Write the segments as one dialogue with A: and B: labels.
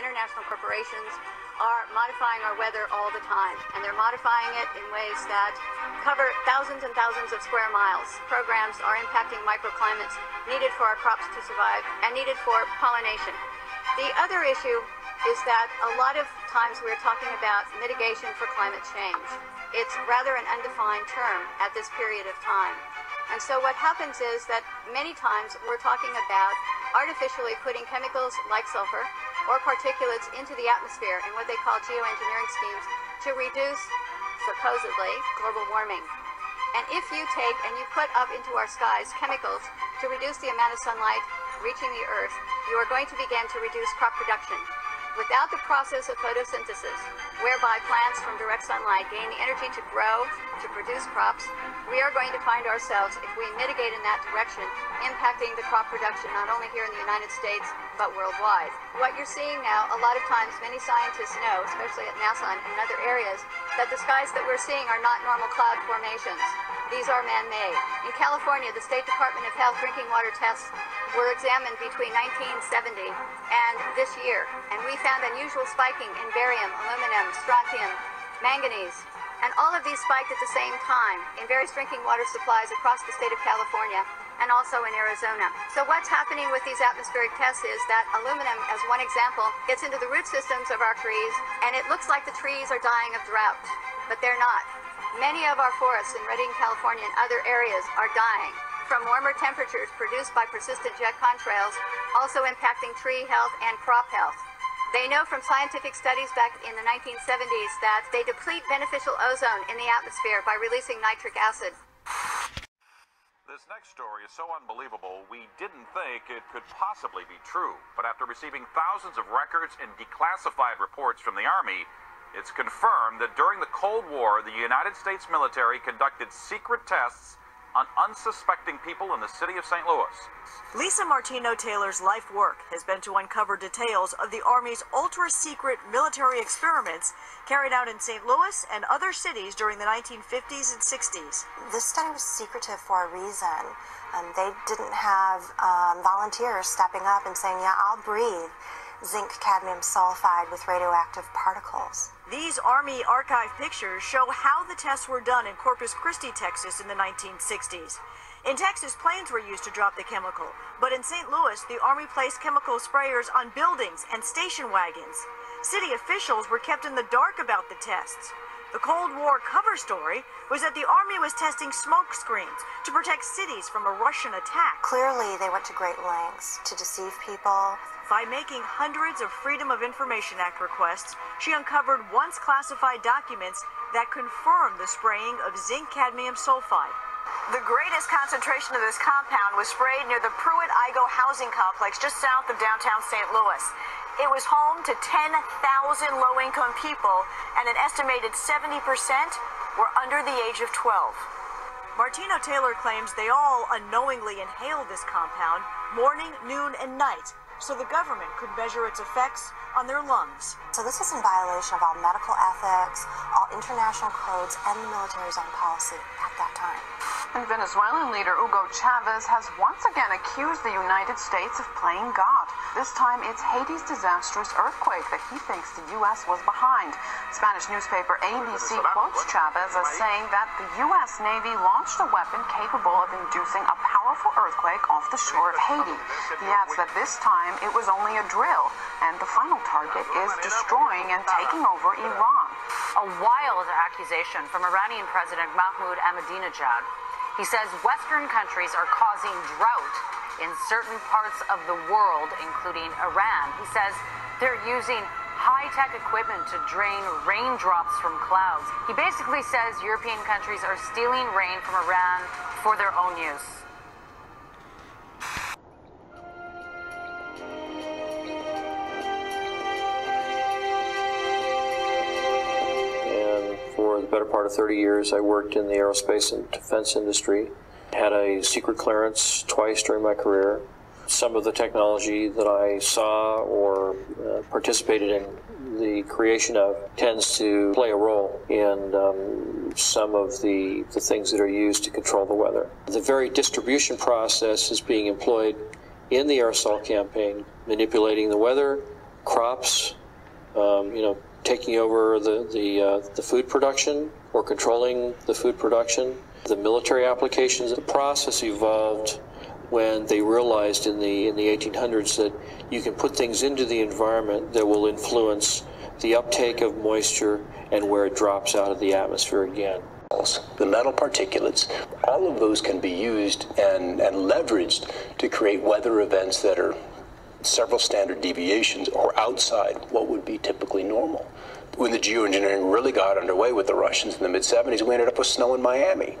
A: international corporations are modifying our weather all the time, and they're modifying it in ways that cover thousands and thousands of square miles. Programs are impacting microclimates needed for our crops to survive and needed for pollination. The other issue is that a lot of times we're talking about mitigation for climate change. It's rather an undefined term at this period of time. And so what happens is that many times we're talking about artificially putting chemicals like sulfur or particulates into the atmosphere in what they call geoengineering schemes to reduce, supposedly, global warming. And if you take and you put up into our skies chemicals to reduce the amount of sunlight reaching the earth, you are going to begin to reduce crop production. Without the process of photosynthesis, whereby plants from direct sunlight gain the energy to grow, to produce crops, we are going to find ourselves, if we mitigate in that direction, impacting the crop production not only here in the United States, but worldwide. What you're seeing now, a lot of times many scientists know, especially at NASA and in other areas, that the skies that we're seeing are not normal cloud formations. These are man-made. In California, the State Department of Health drinking water tests were examined between 1970 and this year, and we found unusual spiking in barium, aluminum, strontium, manganese, and all of these spiked at the same time in various drinking water supplies across the state of California and also in Arizona. So what's happening with these atmospheric tests is that aluminum, as one example, gets into the root systems of our trees, and it looks like the trees are dying of drought, but they're not. Many of our forests in Redding, California and other areas are dying from warmer temperatures produced by persistent jet contrails, also impacting tree health and crop health. They know from scientific studies back in the 1970s that they deplete beneficial ozone in the atmosphere by releasing nitric acid.
B: This next story is so unbelievable, we didn't think it could possibly be true. But after receiving thousands of records and declassified reports from the Army, it's confirmed that during the Cold War, the United States military conducted secret tests on unsuspecting people in the city of St. Louis.
C: Lisa Martino Taylor's life work has been to uncover details of the Army's ultra secret military experiments carried out in St. Louis and other cities during the 1950s and 60s.
D: This study was secretive for a reason. Um, they didn't have um, volunteers stepping up and saying, Yeah, I'll breathe zinc cadmium sulfide with radioactive particles.
C: These Army archive pictures show how the tests were done in Corpus Christi, Texas in the 1960s. In Texas, planes were used to drop the chemical, but in St. Louis, the Army placed chemical sprayers on buildings and station wagons. City officials were kept in the dark about the tests. The Cold War cover story was that the Army was testing smoke screens to protect cities from a Russian attack.
D: Clearly, they went to great lengths to deceive people.
C: By making hundreds of Freedom of Information Act requests, she uncovered once classified documents that confirmed the spraying of zinc cadmium sulfide. The greatest concentration of this compound was sprayed near the Pruitt-Igoe housing complex just south of downtown St. Louis. It was home to 10,000 low income people, and an estimated 70% were under the age of 12. Martino Taylor claims they all unknowingly inhaled this compound morning, noon, and night so the government could measure its effects on their lungs.
D: So this was in violation of all medical ethics, all international codes, and the military's own policy at that time.
E: And Venezuelan leader Hugo Chavez has once again accused the United States of playing God. This time it's Haiti's disastrous earthquake that he thinks the U.S. was behind. Spanish newspaper ABC quotes Chavez as saying that the U.S. Navy launched a weapon capable of inducing a powerful earthquake off the shore of Haiti. He adds that this time it was only a drill, and the final target is destroying and taking over Iran.
F: A wild accusation from Iranian President Mahmoud Ahmadinejad. He says Western countries are causing drought in certain parts of the world, including Iran. He says they're using high tech equipment to drain raindrops from clouds. He basically says European countries are stealing rain from Iran for their own use.
G: Better part of 30 years, I worked in the aerospace and defense industry. Had a secret clearance twice during my career. Some of the technology that I saw or uh, participated in the creation of tends to play a role in um, some of the, the things that are used to control the weather. The very distribution process is being employed in the aerosol campaign, manipulating the weather crops, um, you know, taking over the the, uh, the food production or controlling the food production. The military applications. The process evolved when they realized in the in the 1800s that you can put things into the environment that will influence the uptake of moisture and where it drops out of the atmosphere again.
H: The metal particulates, all of those can be used and, and leveraged to create weather events that are several standard deviations or outside what would be typically normal. When the geoengineering really got underway with the Russians in the mid 70s, we ended up with snow in Miami.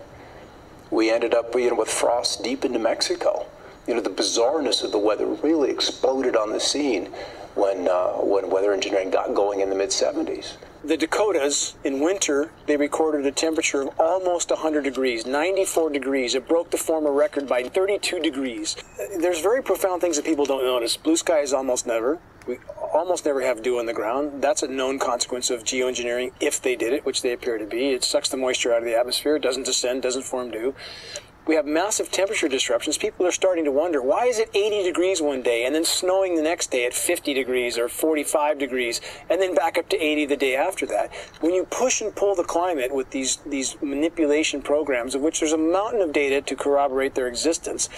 H: We ended up you know, with frost deep into Mexico. You know, the bizarreness of the weather really exploded on the scene when, uh, when weather engineering got going in the mid 70s.
I: The Dakotas in winter, they recorded a temperature of almost 100 degrees, 94 degrees. It broke the former record by 32 degrees. There's very profound things that people don't notice. Blue skies almost never. We almost never have dew on the ground. That's a known consequence of geoengineering if they did it, which they appear to be. It sucks the moisture out of the atmosphere, it doesn't descend, doesn't form dew we have massive temperature disruptions. People are starting to wonder why is it 80 degrees one day and then snowing the next day at 50 degrees or 45 degrees and then back up to 80 the day after that. When you push and pull the climate with these these manipulation programs of which there's a mountain of data to corroborate their existence,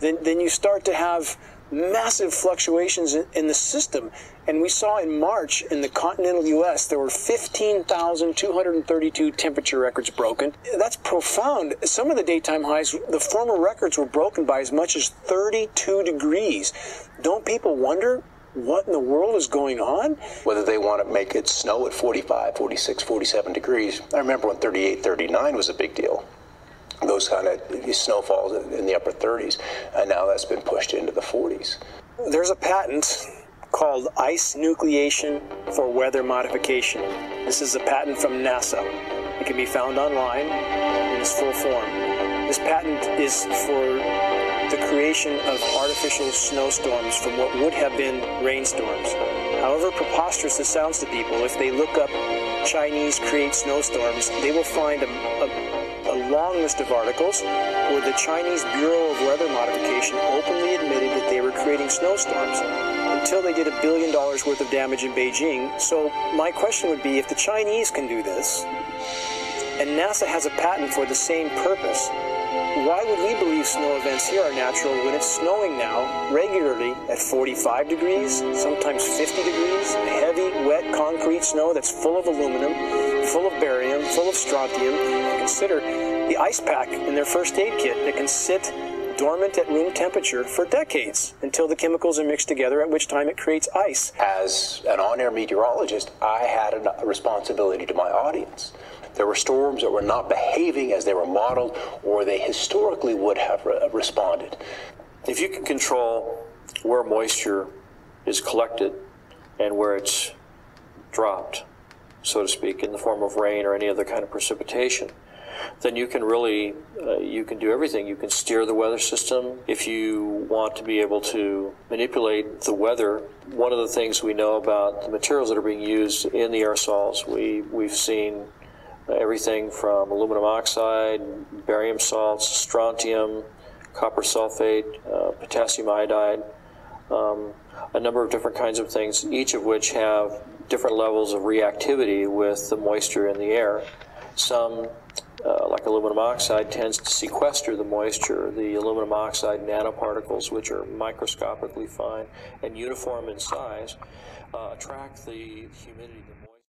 I: then then you start to have massive fluctuations in, the system. And we saw in March in the continental U.S. there were 15,232 temperature records broken. That's profound. Some of the daytime highs, the former records were broken by as much as 32 degrees. Don't people wonder what in the world is going on?
H: Whether they want to make it snow at 45, 46, 47 degrees. I remember when 38, 39 was a big deal those kind of snowfalls in the upper 30s, and now that's been pushed into the 40s.
I: There's a patent called ice nucleation for weather modification. This is a patent from NASA. It can be found online in its full form. This patent is for the creation of artificial snowstorms from what would have been rainstorms. However preposterous this sounds to people, if they look up Chinese create snowstorms, they will find a, a a long list of articles where the Chinese Bureau of Weather Modification openly admitted that they were creating snowstorms until they did a billion dollars worth of damage in Beijing. So my question would be if the Chinese can do this and NASA has a patent for the same purpose, why would we believe snow events here are natural when it's snowing now regularly at 45 degrees, sometimes 50 degrees, heavy, wet concrete snow that's full of aluminum, full of barium, full of strontium? Consider the ice pack in their first aid kit that can sit dormant at room temperature for decades until the chemicals are mixed together, at which time it creates ice.
H: As an on air meteorologist, I had a responsibility to my audience. There were storms that were not behaving as they were modeled or they historically would have re- responded.
G: If you can control where moisture is collected and where it's dropped, so to speak, in the form of rain or any other kind of precipitation, then you can really uh, you can do everything. You can steer the weather system. If you want to be able to manipulate the weather, one of the things we know about the materials that are being used in the aerosols, we we've seen everything from aluminum oxide, barium salts, strontium, copper sulfate, uh, potassium iodide, um, a number of different kinds of things, each of which have different levels of reactivity with the moisture in the air. Some, uh, like aluminum oxide, tends to sequester the moisture. The aluminum oxide nanoparticles, which are microscopically fine and uniform in size, uh, attract the humidity, the moisture.